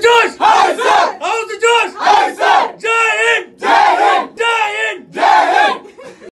George!